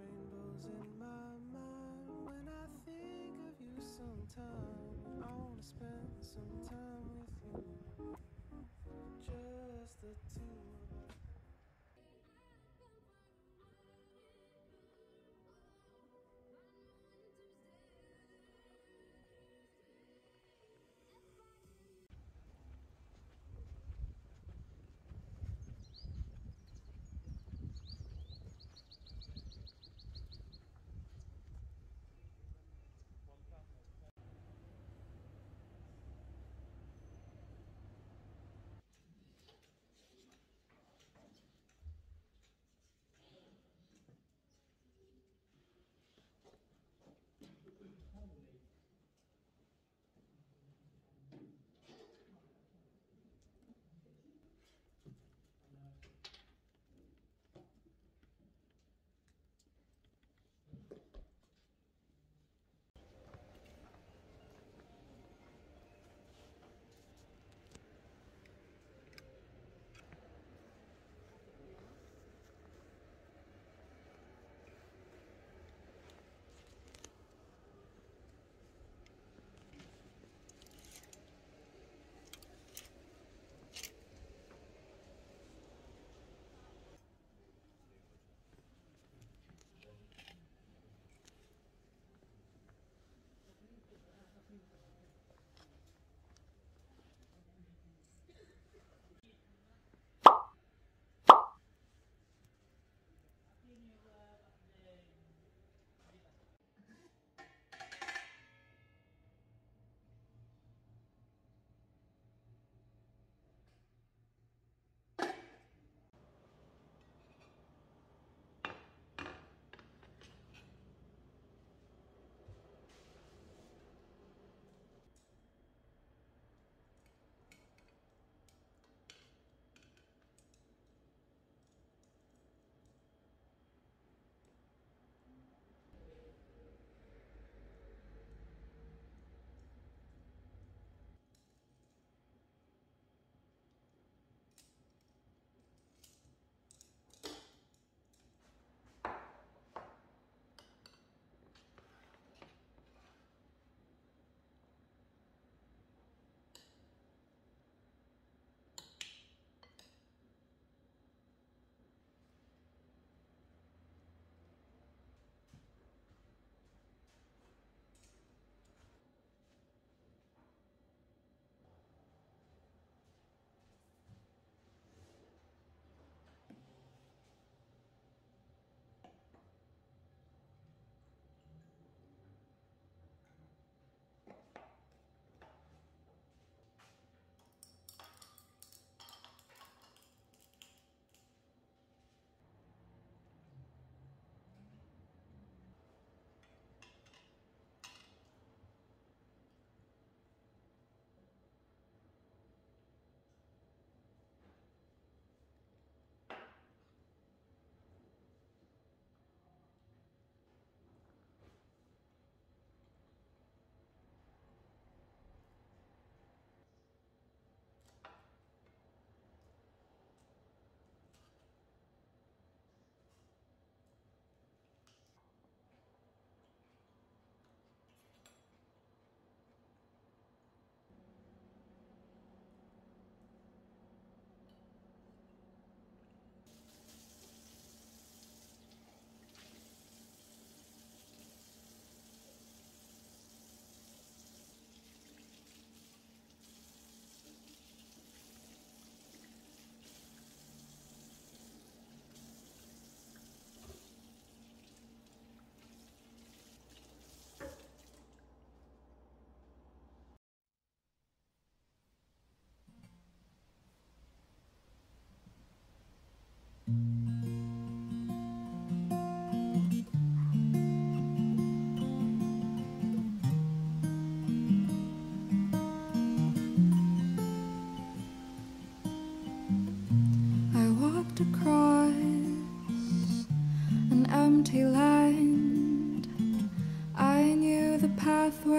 Rainbows in my mind when I think of you sometime. I wanna spend some time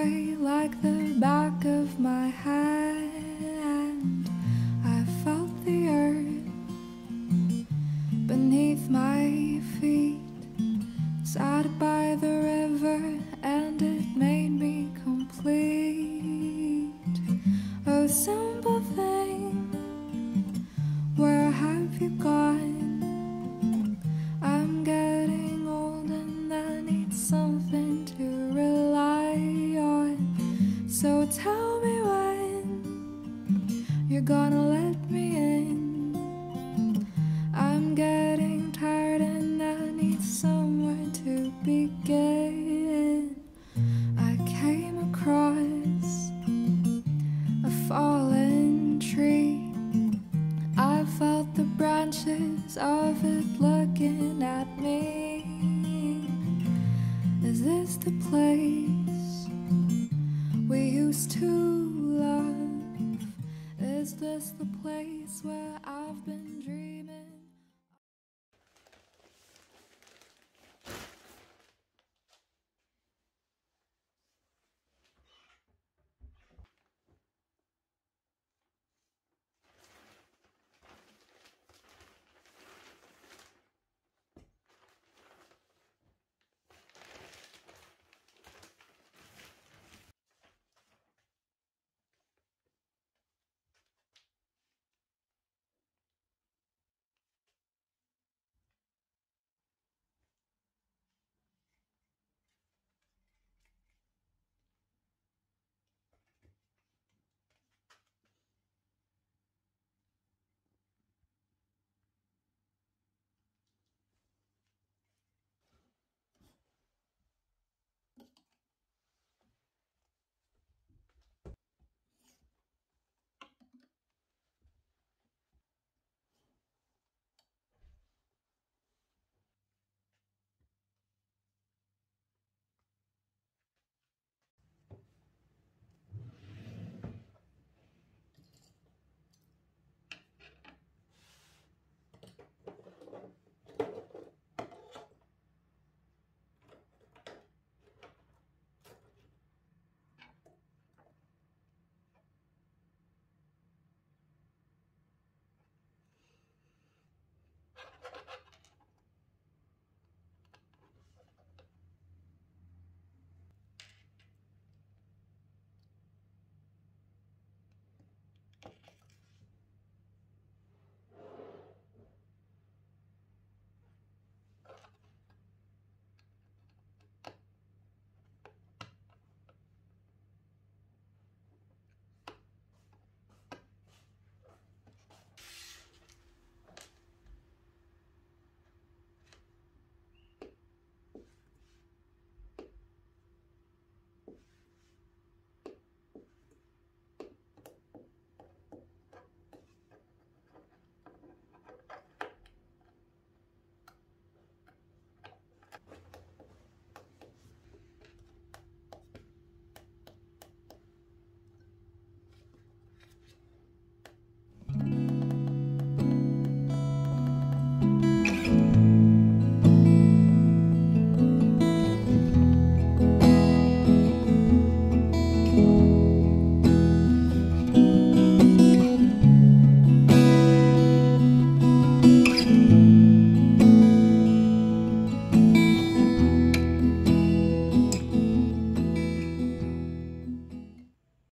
away like the back of my hand. I felt the earth beneath my feet, Sat by the tell me when you're gonna let me in. I'm getting tired and I need somewhere to begin. I came across a fallen tree. I felt the branches of it Is this the place where I've been dreaming?